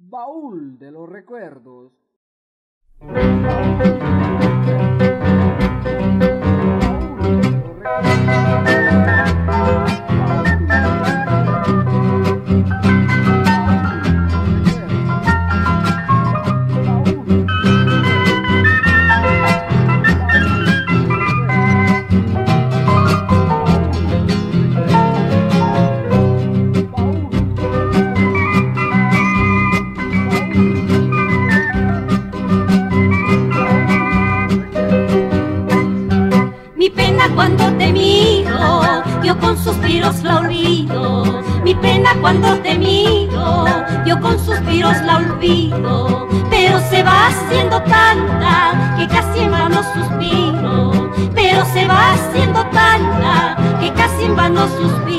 Baúl de los recuerdos. Mi pena cuando te miro, yo con suspiros la olvido. Mi pena cuando te miro, yo con suspiros la olvido. Pero se va haciendo tanta que casi en vano suspiro. Pero se va haciendo tanta que casi en vano suspiro.